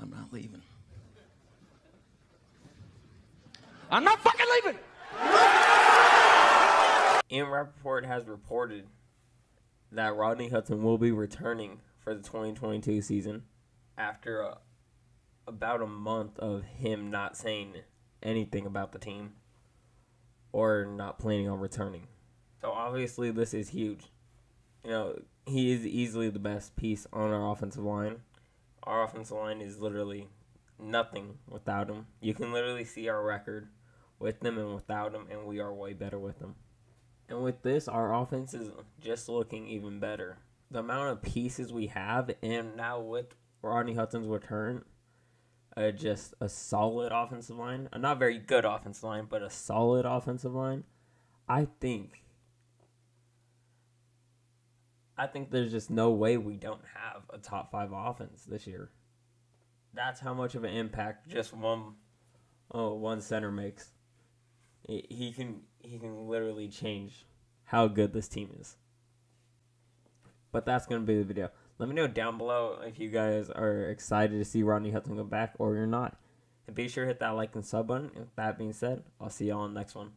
I'm not leaving. I'm not fucking leaving. Ian Rapoport has reported that Rodney Hudson will be returning for the 2022 season after a, about a month of him not saying anything about the team or not planning on returning. So obviously this is huge. You know, he is easily the best piece on our offensive line. Our offensive line is literally nothing without him. You can literally see our record with them and without them, and we are way better with them. And with this, our offense is just looking even better. The amount of pieces we have, and now with Rodney Hudson's return, uh, just a solid offensive line, a not very good offensive line, but a solid offensive line. I think, I think there's just no way we don't have a top five offense this year. That's how much of an impact just one, oh, one center makes. He can he can literally change how good this team is. But that's gonna be the video. Let me know down below if you guys are excited to see Rodney Hudson go back or you're not. And be sure to hit that like and sub button. With that being said, I'll see y'all on the next one.